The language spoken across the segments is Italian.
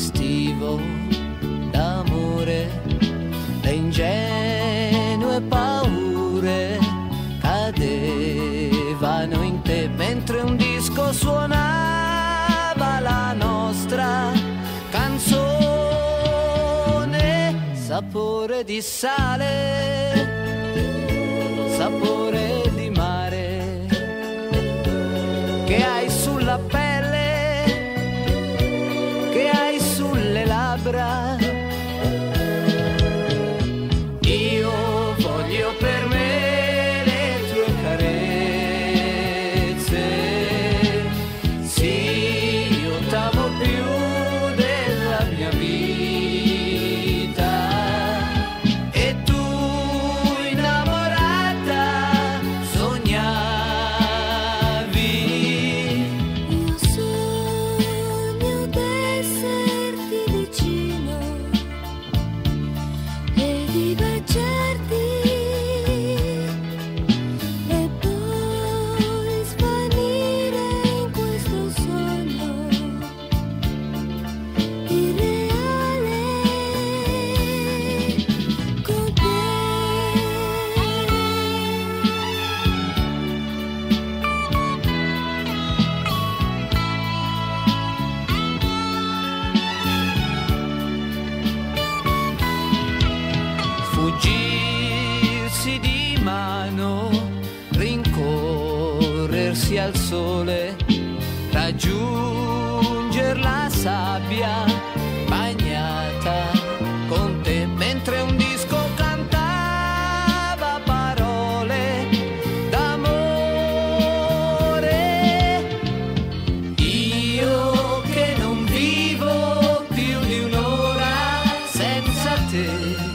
estivo d'amore, le ingenue paure cadevano in te mentre un disco suonava la nostra canzone, sapore di sale, sapore mano, rincorrersi al sole, raggiungere la sabbia bagnata con te mentre un disco cantava parole d'amore. Io che non vivo più di un'ora senza te.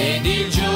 Edil